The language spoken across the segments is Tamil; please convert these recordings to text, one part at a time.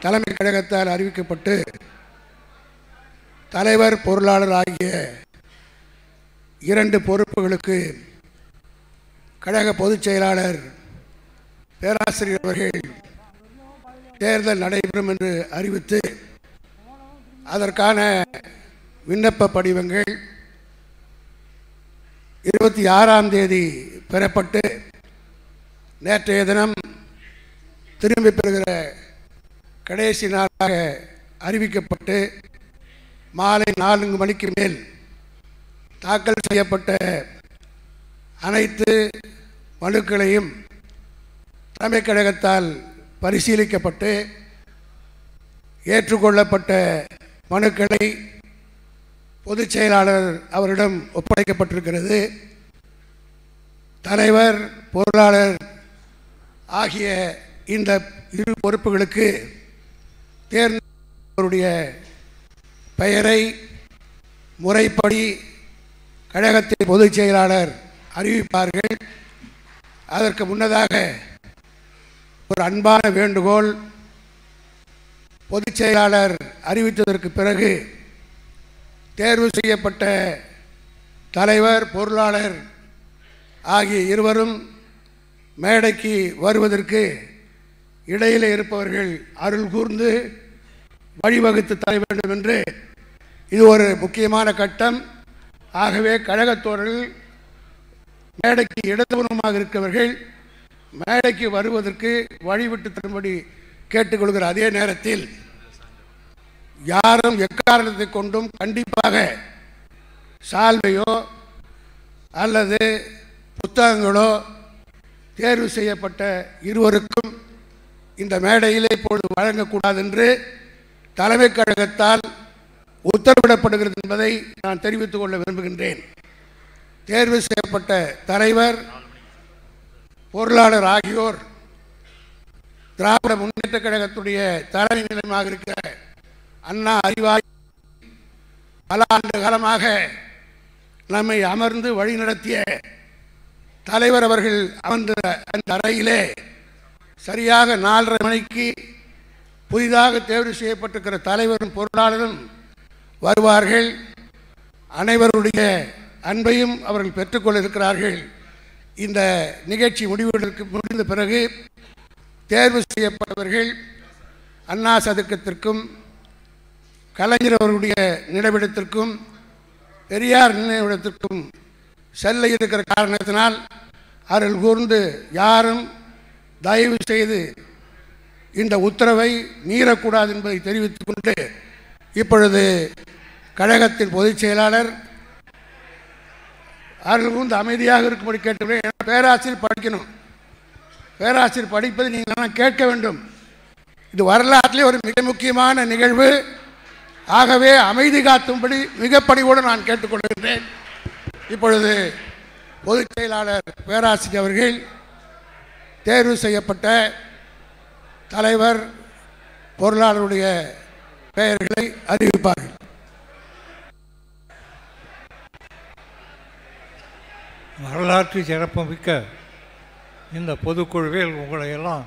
தலைமை கழகத்தால் அறிவிக்கப்பட்டு தலைவர் பொருளாளர் ஆகிய இரண்டு பொறுப்புகளுக்கு கழக பொதுச் செயலாளர் பேராசிரியர் அவர்கள் தேர்தல் நடைபெறும் என்று அறிவித்து அதற்கான விண்ணப்ப படிவங்கள் இருபத்தி ஆறாம் தேதி பெறப்பட்டு நேற்றைய தினம் திரும்பி பெறுகிற கடைசி நாளாக அறிவிக்கப்பட்டு மாலை நான்கு மணிக்கு மேல் தாக்கல் செய்யப்பட்ட அனைத்து மனுக்களையும் தலைமைக் கழகத்தால் பரிசீலிக்கப்பட்டு ஏற்றுக்கொள்ளப்பட்ட மனுக்களை பொதுச் செயலாளர் அவரிடம் ஒப்படைக்கப்பட்டிருக்கிறது. தலைவர் பொருளாளர் ஆகிய இந்த இரு பொறுப்புகளுக்கு தேர்ந்தவருடைய பெயரை முறைப்படி கழகத்தின் பொதுச் செயலாளர் அறிவிப்பார்கள். அதற்கு முன்னதாக ஒரு அன்பான வேண்டுகோள் பொதுச் செயலாளர் அறிவித்ததற்கு பிறகு தேர்வு செய்யப்பட்ட தலைவர் பொருளாளர் ஆகிய இருவரும் மேடைக்கு வருவதற்கு இடையில் இருப்பவர்கள் அருள் கூர்ந்து வழிவகுத்து தர வேண்டும் என்று இது ஒரு முக்கியமான கட்டம். ஆகவே கழகத்தோழர்கள் மேடைக்கு இடதுபுறமாக இருக்கவர்கள் மேடைக்கு வருவதற்கு வழிவிட்டு தரும்படி கேட்டுக்கொள்கிற அதே நேரத்தில் யாரும் எக்காரணத்தை கொண்டும் கண்டிப்பாக சால்வையோ அல்லது புத்தகங்களோ தேர்வு செய்யப்பட்ட இருவருக்கும் இந்த மேடையிலே இப்பொழுது வழங்கக்கூடாது என்று தலைமைக் கழகத்தால் உத்தரவிடப்படுகிறது என்பதை நான் தெரிவித்துக் கொள்ள விரும்புகின்றேன். தேர்வு செய்யப்பட்ட தலைவர் பொருளாளர் ஆகியோர் திராவிட முன்னேற்ற கழகத்துடைய தலைமை நிலையமாக இருக்கிற அண்ணா அறிவாய் பல ஆண்டு காலமாக நம்மை அமர்ந்து வழிநடத்திய தலைவர் அவர்கள் அமர்ந்த அந்த அறையிலே சரியாக நாலரை மணிக்கு புதிதாக தேர்வு செய்யப்பட்டிருக்கிற தலைவரும் பொருளாளரும் வருவார்கள். அனைவருடைய அன்பையும் அவர்கள் பெற்றுக்கொள்ள இருக்கிறார்கள் இந்த நிகழ்ச்சி முடிவுகளுக்கு முடிந்த பிறகு தேர்வு செய்யப்பட்டவர்கள் அண்ணா சதுக்கத்திற்கும் கலைஞர் அவர்களுடைய நினைவிடத்திற்கும் பெரியார் நினைவிடத்திற்கும் செல்ல இருக்கிற காரணத்தினால் அவர்கள் கூர்ந்து யாரும் தயவு செய்து இந்த உத்தரவை மீறக்கூடாது என்பதை தெரிவித்துக் கொண்டு இப்பொழுது கழகத்தின் பொதுச் செயலாளர் அவர்கள் வந்து அமைதியாக இருக்கும்படி கேட்டுக்கிறேன் ஏன்னா பேராசிரியர் படிக்கணும். பேராசிரியர் படிப்பது நீங்கள் கேட்க வேண்டும். இது வரலாற்றிலே ஒரு மிக முக்கியமான நிகழ்வு. ஆகவே அமைதி காத்தும்படி மிகப்படிவோடு நான் கேட்டுக்கொள்கின்றேன். இப்பொழுது பொதுச் செயலாளர் பேராசிரியர் அவர்கள் தேர்வு செய்யப்பட்ட தலைவர் பொருளாளருடைய பெயர்களை அறிவிப்பார்கள். வரலாற்று சிறப்புமிக்க இந்த பொதுக்குழுவில் உங்களை எல்லாம்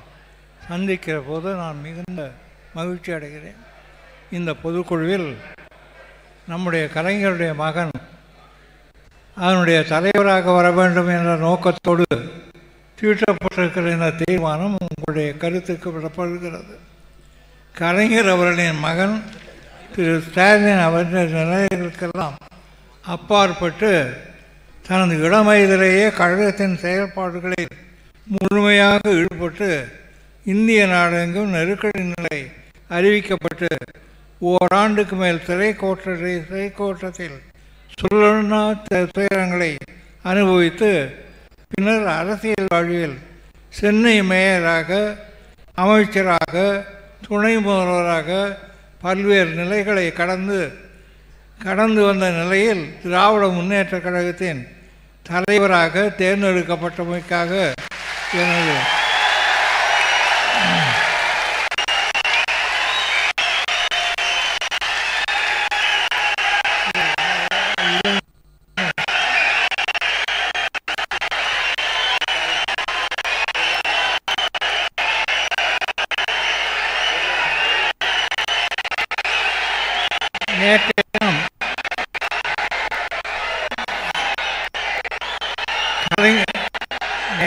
சந்திக்கிற போது நான் மிகுந்த மகிழ்ச்சி அடைகிறேன். இந்த பொதுக்குழுவில் நம்முடைய கலைஞருடைய மகன் அதனுடைய தலைவராக வர வேண்டும் என்ற நோக்கத்தோடு தீட்டப்பட்டிருக்கிற இந்த தீர்மானம் உங்களுடைய கருத்துக்கு விடப்படுகிறது கலைஞர் அவர்களின் மகன் திரு ஸ்டாலின் அவரின் நிலைகளுக்கெல்லாம் அப்பாற்பட்டு தனது இளம் கழகத்தின் செயல்பாடுகளில் முழுமையாக ஈடுபட்டு இந்திய நாடெங்கும் நெருக்கடி நிலை அறிவிக்கப்பட்டு ஓராண்டுக்கு மேல் திரைக்கோட்டத்தில் திரைக்கோட்டத்தில் சுழனா துயரங்களை அனுபவித்து பின்னர் அரசியல் வாழ்வில் சென்னை மேயராக அமைச்சராக துணை முதல்வராக பல்வேறு நிலைகளை கடந்து கடந்து வந்த நிலையில் திராவிட முன்னேற்ற கழகத்தின் தலைவராக தேர்ந்தெடுக்கப்பட்டமைக்காக எனது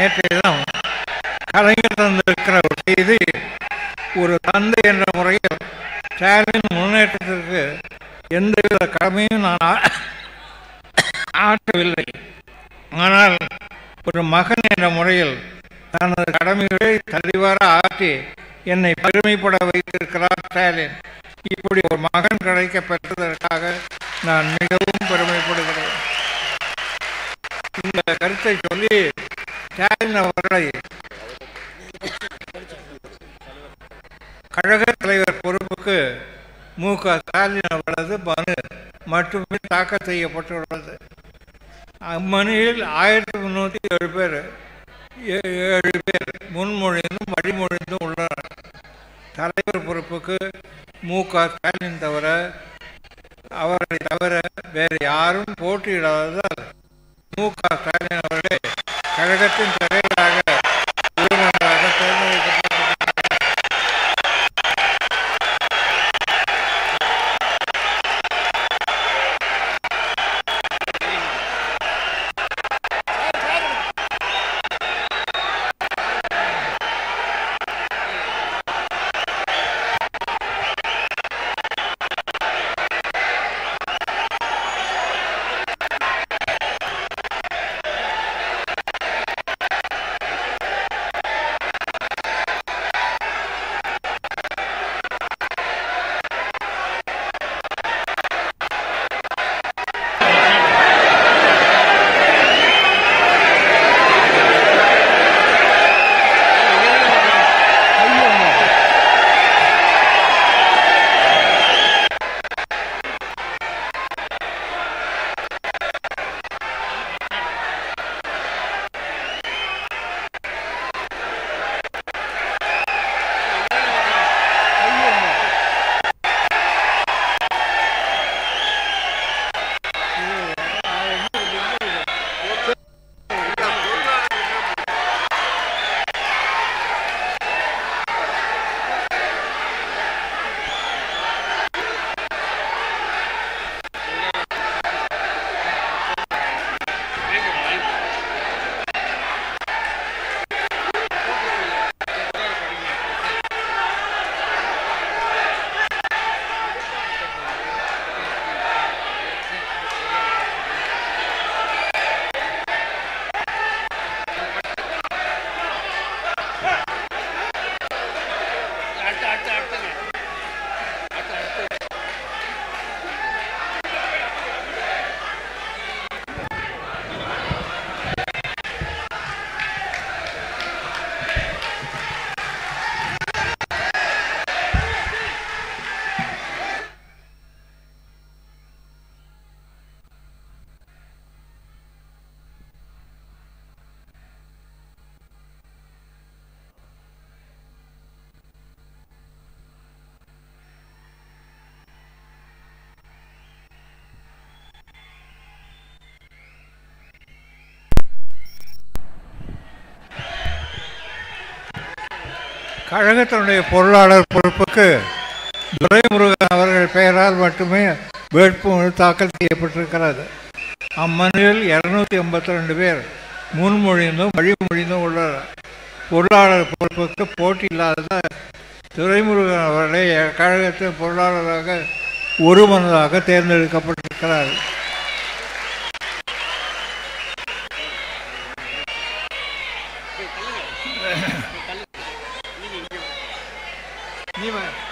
நேற்றைய தினம் கலைஞர் தந்திருக்கிற ஒரு செய்தி ஒரு தந்தை என்ற முறையில் ஸ்டாலின் முன்னேற்றத்திற்கு எந்தவித கடமையும் நான் ஆற்றவில்லை. ஆனால் ஒரு மகன் என்ற முறையில் தனது கடமைகளை தலைவார ஆற்றி என்னை பெருமைப்பட வைத்திருக்கிறார் ஸ்டாலின். இப்படி ஒரு மகன் கிடைக்க பெற்றதற்காக நான் மிகவும் பெருமைப்படுகிறேன். இந்த கருத்தை சொல்லி ஸ்டாலின் அவர்களை கழக தலைவர் பொறுப்புக்கு மு. க. ஸ்டாலின் அவர்களது மனு மட்டுமே தாக்கல் செய்யப்பட்டுள்ளது. அம்மனியில் ஆயிரத்தி முந்நூற்றி ஏழு பேர் ஏ- ஏழு பேர் முன்மொழிந்தும் வழிமொழிந்தும் உள்ளனர். தலைவர் பொறுப்புக்கு மு. க. ஸ்டாலின் தவிர அவரை தவிர வேறு யாரும் போட்டியிடாததால் மு. க. ஸ்டாலின் அவர்களே கழகத்தின் கழகத்தினுடைய பொருளாளர் பொறுப்புக்கு துரைமுருகன் அவர்கள் பெயரால் மட்டுமே வேட்புமனு தாக்கல் செய்யப்பட்டிருக்கிறது அம்மனுவில் இருநூத்தி எண்பத்தி ரெண்டு பேர் முன்மொழிந்தும் வழிமொழிந்தும் உள்ளனர் பொருளாளர் பொறுப்புக்கு போட்டி இல்லாத துரைமுருகன் அவர்களை கழகத்தின் பொருளாளராக ஒருமனதாக தேர்ந்தெடுக்கப்பட்டிருக்கிறார் Yeah. Нима.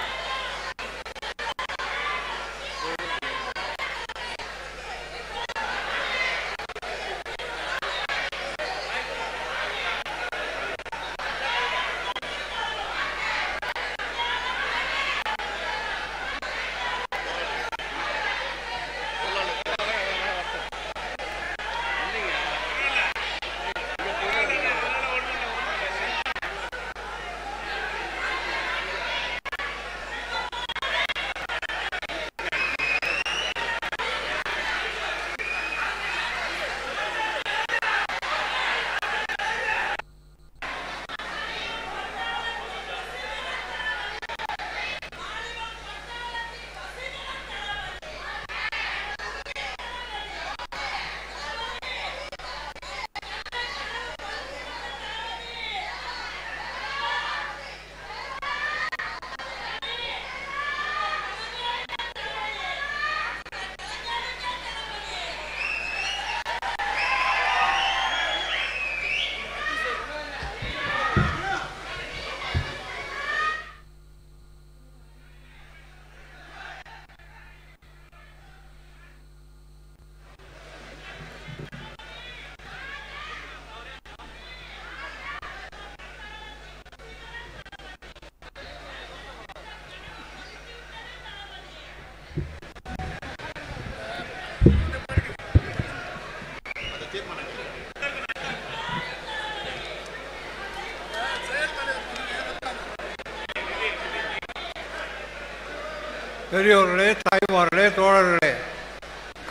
பெரியோர்களே தாய்மார்களே தோழர்களே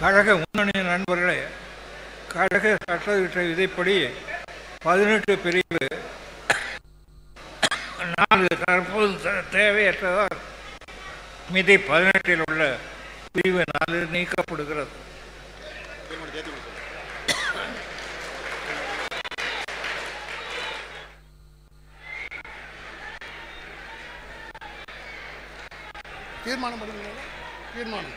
கழக முன்னணி நண்பர்களே கழக சட்டத்திட்ட விதிப்படி பதினெட்டு பிரிவு நாலு தற்போது தேவையற்றதால் மிதி பதினெட்டில் உள்ள பிரிவு நாலு நீக்கப்படுகிறது. தீர்மானம் பண்ணுங்களா தீர்மானம்.